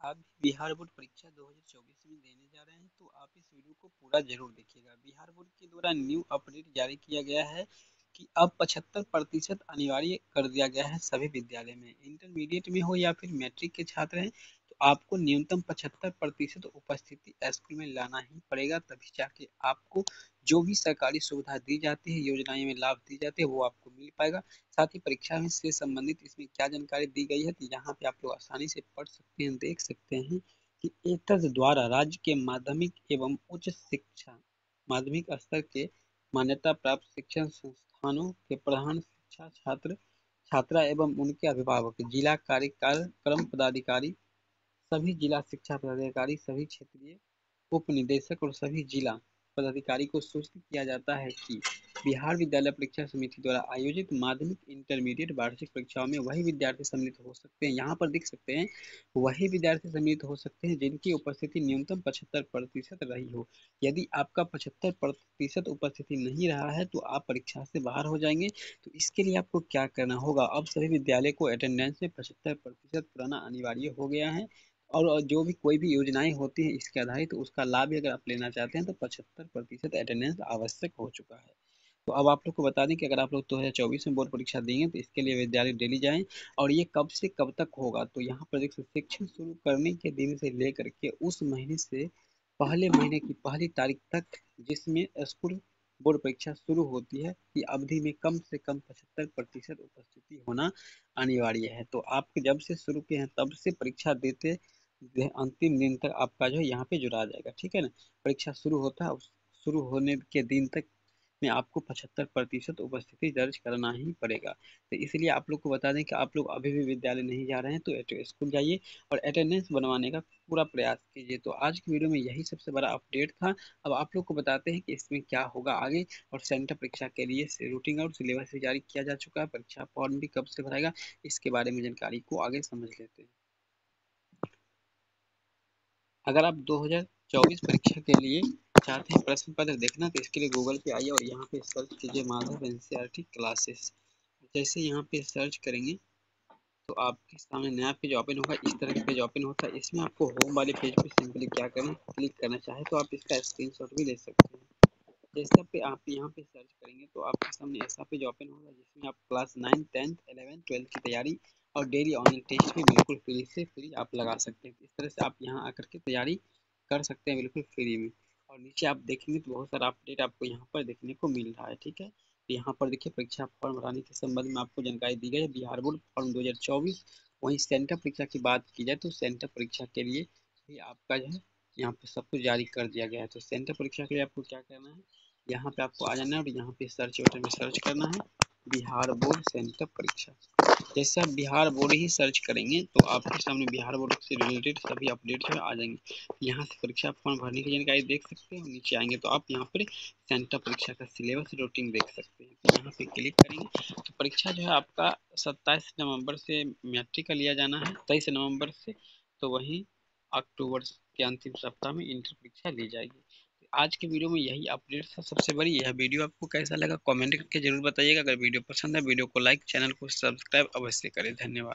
आप बिहार बोर्ड परीक्षा 2024 में देने जा रहे हैं तो आप इस वीडियो को पूरा ज़रूर देखिएगा। बिहार बोर्ड के द्वारा न्यू अपडेट जारी किया गया है कि अब 75 प्रतिशत अनिवार्य कर दिया गया है सभी विद्यालय में। इंटरमीडिएट में हो या फिर मैट्रिक के छात्र हैं तो आपको न्यूनतम 75 प्रतिशत उपस्थिति स्कूल में लाना ही पड़ेगा, तभी जाके आपको जो भी सरकारी सुविधा दी जाती है, योजनाएँ में लाभ दी जाती है, वो आपको मिल पाएगा। साथ ही परीक्षा में से संबंधित इसमें क्या जानकारी दी गई है तो यहाँ पे आप लोग आसानी से पढ़ सकते हैं, देख सकते हैं कि एतज द्वारा राज्य के माध्यमिक एवं उच्च शिक्षा, माध्यमिक स्तर के मान्यता प्राप्त शिक्षण संस्थानों के प्रधान शिक्षा छात्र, छात्रा एवं उनके अभिभावक, जिला कार्यक्रम पदाधिकारी, सभी जिला शिक्षा पदाधिकारी, सभी क्षेत्रीय उप निदेशक और सभी जिला पदाधिकारी को सूचित किया जाता है कि बिहार विद्यालय परीक्षा समिति द्वारा आयोजित माध्यमिक इंटरमीडिएट वार्षिक परीक्षाओं में वही विद्यार्थी सम्मिलित हो सकते हैं। यहाँ पर देख सकते हैं, वही विद्यार्थी सम्मिलित हो सकते हैं जिनकी उपस्थिति न्यूनतम पचहत्तर प्रतिशत रही हो। यदि आपका पचहत्तर प्रतिशत उपस्थिति नहीं रहा है तो आप परीक्षा से बाहर हो जाएँगे। तो इसके लिए आपको क्या करना होगा? अब सभी विद्यालय को अटेंडेंस में पचहत्तर प्रतिशत पुराना अनिवार्य हो गया है। और जो भी कोई भी योजनाएँ होती हैं इसके आधारित तो उसका लाभ अगर आप लेना चाहते हैं तो पचहत्तर प्रतिशत अटेंडेंस आवश्यक हो चुका है। तो अब आप लोग को बता दें कि अगर आप लोग दो हज़ार चौबीस में बोर्ड परीक्षा देंगे तो इसके लिए विद्यालय डेली जाएँ और ये कब से कब तक होगा? तो यहाँ पर देख सकते शिक्षण शुरू करने के दिन से लेकर के उस महीने से पहले महीने की पहली तारीख तक जिसमें स्कूल बोर्ड परीक्षा शुरू होती है कि अवधि में कम से कम पचहत्तर प्रतिशत उपस्थिति होना अनिवार्य है। तो आप जब से शुरू किए हैं तब से परीक्षा देते अंतिम दिन तक आपका जो है यहाँ पे जुड़ा जाएगा, ठीक है ना? परीक्षा शुरू होता है शुरू होने के दिन तक में आपको पचहत्तर प्रतिशत उपस्थिति दर्ज करना ही पड़ेगा। तो इसलिए आप लोग को बता दें कि आप लोग अभी भी विद्यालय नहीं जा रहे हैं तो स्कूल जाइए और अटेंडेंस बनवाने का पूरा प्रयास कीजिए। तो आज की वीडियो में यही सबसे बड़ा अपडेट था। अब आप लोग को बताते हैं कि इसमें क्या होगा आगे और सेंटर परीक्षा के लिए रूटिंग और सिलेबस भी जारी किया जा चुका है। परीक्षा फॉर्म भी कब से भराएगा, इसके बारे में जानकारी को आगे समझ लेते हैं। अगर आप 2024 परीक्षा के लिए चाहते हैं प्रश्न पत्र देखना तो इसके लिए गूगल पे आइए और यहाँ पे सर्च कीजिए माधव एन क्लासेस जैसे यहाँ पे सर्च करेंगे तो आपके सामने नया पेज ओपन होगा, इस तरह का पेज ओपन होता है। इसमें आपको होम वाले पेज पे सिंपली क्या करना क्लिक करना चाहे तो आप इसका स्क्रीनशॉट भी ले सकते हैं। जैसे पे आप यहाँ पे सर्च करेंगे तो आपके सामने ऐसा पेज ओपन होगा जिसमें आप class nine tenth eleven twelfth की तैयारी और डेली ऑनलाइन टेस्ट भी बिल्कुल फ्री से फ्री आप लगा सकते हैं। इस तरह से आप यहाँ आकर के तैयारी कर सकते हैं बिल्कुल फ्री में। और नीचे आप देखेंगे तो बहुत सारा अपडेट आपको यहाँ पर देखने को मिल रहा है, ठीक है? तो यहाँ पर देखिए परीक्षा फॉर्म भराने के संबंध में आपको जानकारी दी गई है। बिहार बोर्ड फॉर्म दो वहीं सेंटर परीक्षा की बात की जाए तो सेंटर परीक्षा के लिए भी आपका जो है यहाँ पे सब कुछ जारी कर दिया गया है। तो सेंटर परीक्षा के लिए आपको क्या करना है? यहाँ पे आपको आ जाना है और यहाँ पे सर्च बटन में सर्च करना है। बिहार बोर्ड सेंटर परीक्षा। जैसे आप बिहार बोर्ड ही सर्च करेंगे तो आपके सामने बिहार बोर्ड से रिलेटेड सभी अपडेट जो है, आ जाएँगे। यहाँ से परीक्षा फॉर्म भरने की जानकारी देख सकते हैं, नीचे आएँगे तो आप यहाँ पर सेंटर परीक्षा का सिलेबस रूटीन देख सकते हैं। तो यहाँ पे क्लिक करेंगे तो परीक्षा जो है आपका सत्ताईस नवंबर से मैट्रिक का लिया जाना है, तेईस नवंबर से तो वहीं अक्टूबर के अंतिम सप्ताह में इंटर परीक्षा ली जाएगी। आज के वीडियो में यही अपडेट था। सबसे बड़ी यह वीडियो आपको कैसा लगा, कमेंट करके ज़रूर बताइएगा। अगर वीडियो पसंद है, वीडियो को लाइक, चैनल को सब्सक्राइब अवश्य करें। धन्यवाद।